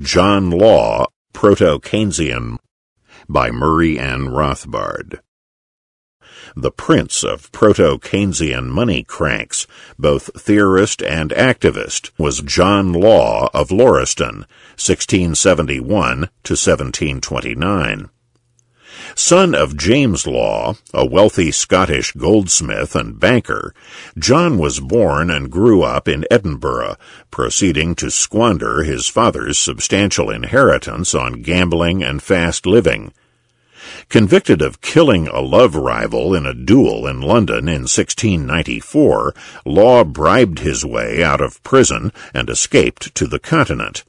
John Law, Proto-Keynesian, by Murray N. Rothbard. The prince of proto-Keynesian money cranks, both theorist and activist, was John Law of Lauriston, 1671 to 1729. Son of James Law, a wealthy Scottish goldsmith and banker, John was born and grew up in Edinburgh, proceeding to squander his father's substantial inheritance on gambling and fast living. Convicted of killing a love rival in a duel in London in 1694, Law bribed his way out of prison and escaped to the continent.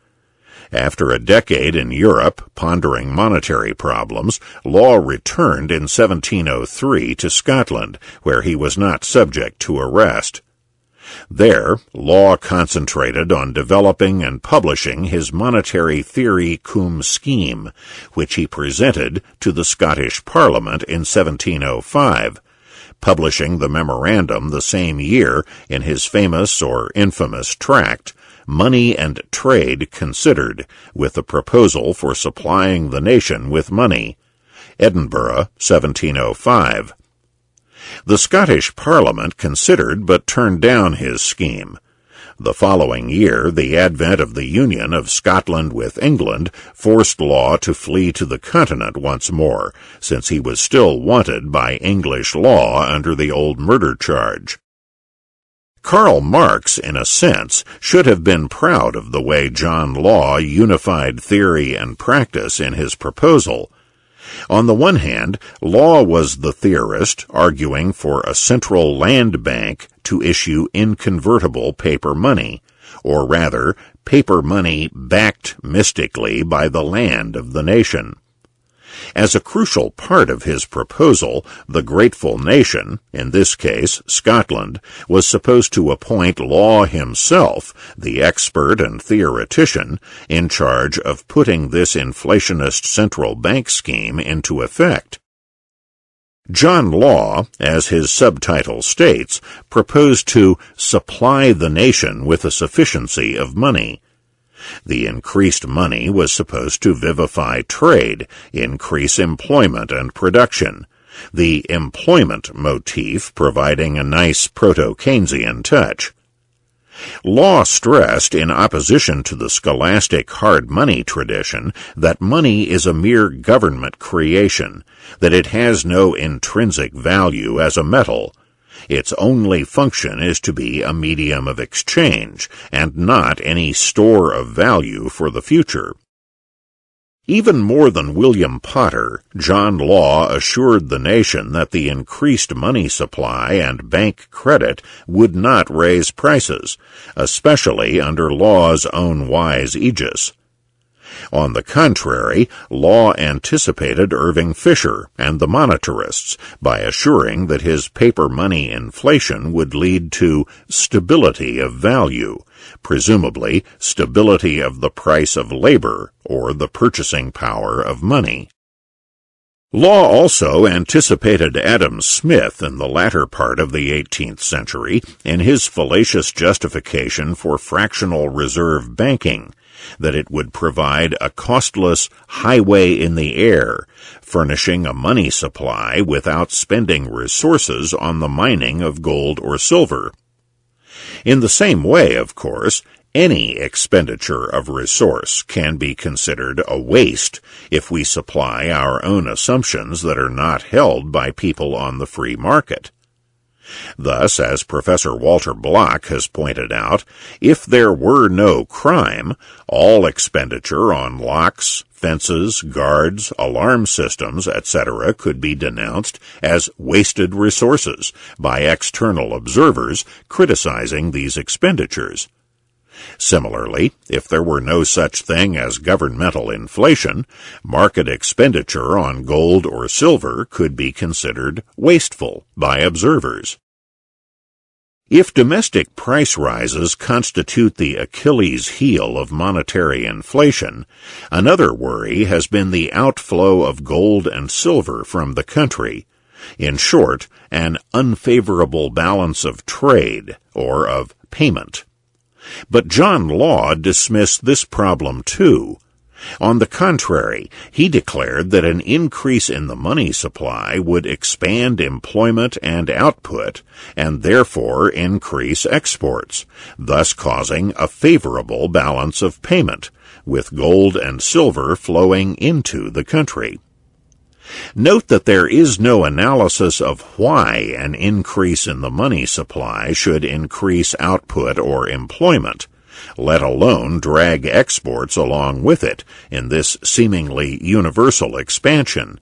After a decade in Europe pondering monetary problems, Law returned in 1703 to Scotland, where he was not subject to arrest. There, Law concentrated on developing and publishing his monetary theory cum scheme, which he presented to the Scottish Parliament in 1705, publishing the memorandum the same year in his famous or infamous tract, Money and Trade Considered, with a proposal for supplying the nation with money. Edinburgh, 1705. The Scottish Parliament considered but turned down his scheme. The following year, the advent of the union of Scotland with England forced Law to flee to the continent once more, since he was still wanted by English law under the old murder charge. Karl Marx, in a sense, should have been proud of the way John Law unified theory and practice in his proposal. On the one hand, Law was the theorist arguing for a central land bank to issue inconvertible paper money, or rather, paper money backed mystically by the land of the nation. As a crucial part of his proposal, the grateful nation, in this case Scotland, was supposed to appoint Law himself, the expert and theoretician, in charge of putting this inflationist central bank scheme into effect. John Law, as his subtitle states, proposed to supply the nation with a sufficiency of money. The increased money was supposed to vivify trade, increase employment and production, the employment motif providing a nice proto-Keynesian touch. Law stressed, in opposition to the scholastic hard money tradition, that money is a mere government creation, that it has no intrinsic value as a metal, its only function is to be a medium of exchange, and not any store of value for the future. Even more than William Potter, John Law assured the nation that the increased money supply and bank credit would not raise prices, especially under Law's own wise aegis. On the contrary, Law anticipated Irving Fisher and the monetarists by assuring that his paper money inflation would lead to stability of value, presumably stability of the price of labor or the purchasing power of money. Law also anticipated Adam Smith in the latter part of the 18th century in his fallacious justification for fractional reserve banking, that it would provide a costless highway in the air, furnishing a money supply without spending resources on the mining of gold or silver. In the same way, of course, any expenditure of resource can be considered a waste if we supply our own assumptions that are not held by people on the free market. Thus, as Professor Walter Block has pointed out, if there were no crime, all expenditure on locks, fences, guards, alarm systems, etc. could be denounced as wasted resources by external observers criticizing these expenditures. Similarly, if there were no such thing as governmental inflation, market expenditure on gold or silver could be considered wasteful by observers. If domestic price rises constitute the Achilles heel of monetary inflation, another worry has been the outflow of gold and silver from the country. In short, an unfavorable balance of trade, or of payment. But John Law dismissed this problem too. On the contrary, he declared that an increase in the money supply would expand employment and output, and therefore increase exports, thus causing a favorable balance of payment, with gold and silver flowing into the country. Note that there is no analysis of why an increase in the money supply should increase output or employment, let alone drag exports along with it in this seemingly universal expansion.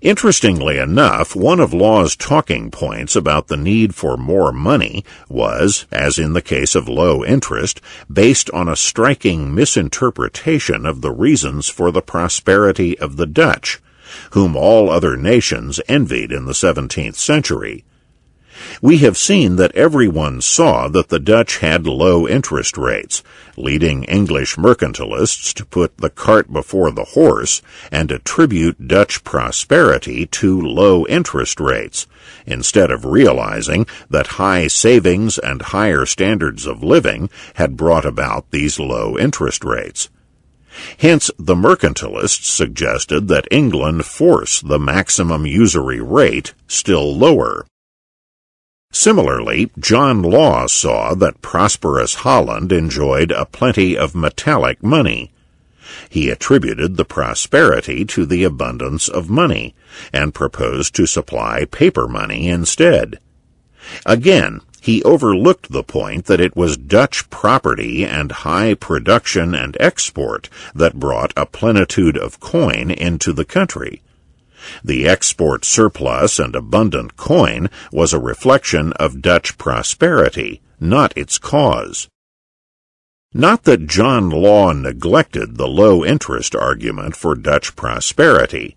Interestingly enough, one of Law's talking points about the need for more money was, as in the case of low interest, based on a striking misinterpretation of the reasons for the prosperity of the Dutch, whom all other nations envied in the seventeenth century. We have seen that everyone saw that the Dutch had low interest rates, leading English mercantilists to put the cart before the horse and attribute Dutch prosperity to low interest rates, instead of realizing that high savings and higher standards of living had brought about these low interest rates. Hence, the mercantilists suggested that England force the maximum usury rate still lower. Similarly, John Law saw that prosperous Holland enjoyed a plenty of metallic money. He attributed the prosperity to the abundance of money, and proposed to supply paper money instead. Again, he overlooked the point that it was Dutch property and high production and export that brought a plenitude of coin into the country. The export surplus and abundant coin was a reflection of Dutch prosperity, not its cause. Not that John Law neglected the low interest argument for Dutch prosperity,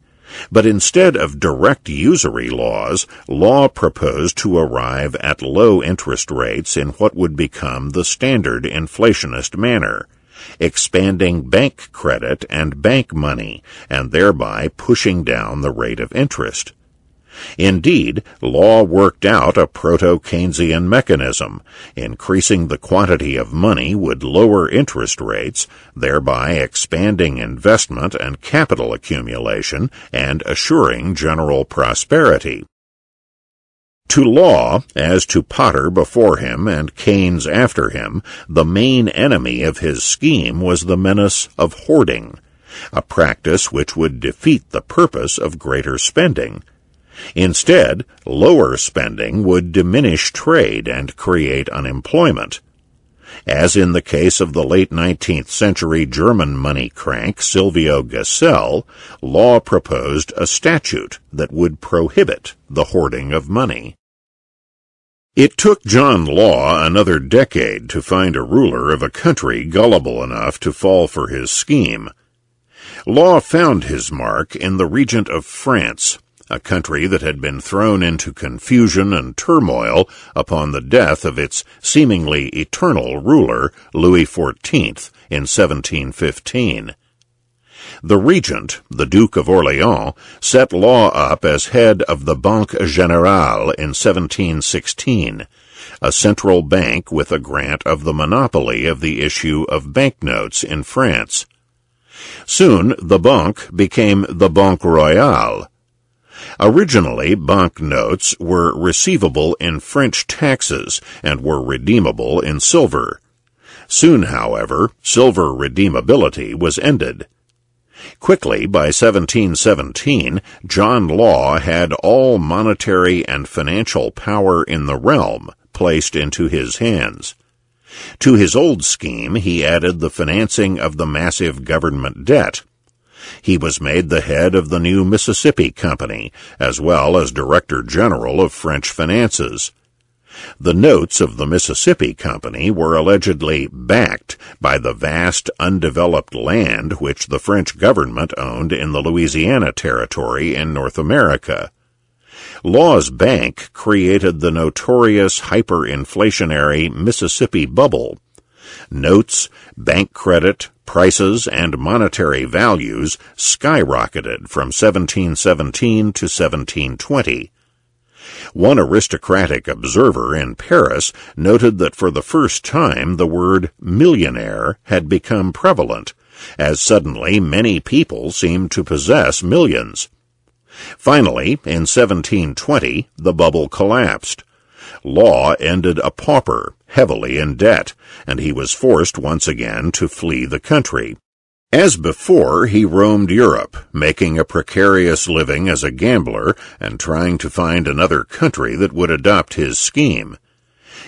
but instead of direct usury laws, Law proposed to arrive at low interest rates in what would become the standard inflationist manner, expanding bank credit and bank money, and thereby pushing down the rate of interest. Indeed, Law worked out a proto-Keynesian mechanism. Increasing the quantity of money would lower interest rates, thereby expanding investment and capital accumulation and assuring general prosperity. To Law, as to Potter before him and Keynes after him, the main enemy of his scheme was the menace of hoarding, a practice which would defeat the purpose of greater spending. Instead, lower spending would diminish trade and create unemployment. As in the case of the late 19th century German money crank Silvio Gesell, law proposed a statute that would prohibit the hoarding of money. It took John Law another decade to find a ruler of a country gullible enough to fall for his scheme. Law found his mark in the regent of France, a country that had been thrown into confusion and turmoil upon the death of its seemingly eternal ruler, Louis XIV, in 1715. The regent, the Duke of Orleans, set Law up as head of the Banque Générale in 1716, a central bank with a grant of the monopoly of the issue of banknotes in France. Soon the Banque became the Banque Royale. Originally, bank notes were receivable in French taxes and were redeemable in silver. Soon, however, silver redeemability was ended. Quickly, by 1717, John Law had all monetary and financial power in the realm placed into his hands. To his old scheme he added the financing of the massive government debt. He was made the head of the new Mississippi Company, as well as Director General of French Finances. The notes of the Mississippi Company were allegedly backed by the vast undeveloped land which the French government owned in the Louisiana Territory in North America. Law's Bank created the notorious hyperinflationary Mississippi Bubble. Notes, bank credit, prices, and monetary values skyrocketed from 1717 to 1720. One aristocratic observer in Paris noted that for the first time the word millionaire had become prevalent, as suddenly many people seemed to possess millions. Finally, in 1720, the bubble collapsed. Law ended a pauper, heavily in debt, and he was forced once again to flee the country. As before, he roamed Europe, making a precarious living as a gambler and trying to find another country that would adopt his scheme.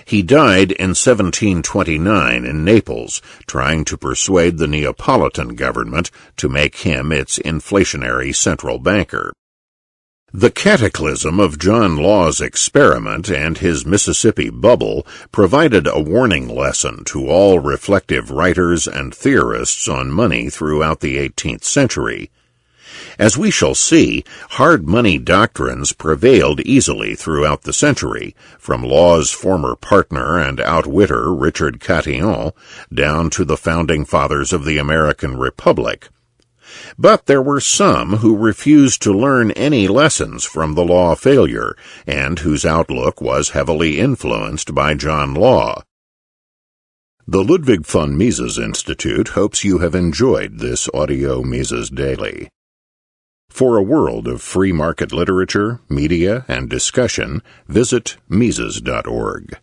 He died in 1729 in Naples, trying to persuade the Neapolitan government to make him its inflationary central banker. The cataclysm of John Law's experiment and his Mississippi bubble provided a warning lesson to all reflective writers and theorists on money throughout the 18th century. As we shall see, hard money doctrines prevailed easily throughout the century, from Law's former partner and outwitter Richard Cantillon down to the founding fathers of the American Republic. But there were some who refused to learn any lessons from the law failure, and whose outlook was heavily influenced by John Law. The Ludwig von Mises Institute hopes you have enjoyed this audio Mises Daily. For a world of free market literature, media, and discussion, visit Mises.org.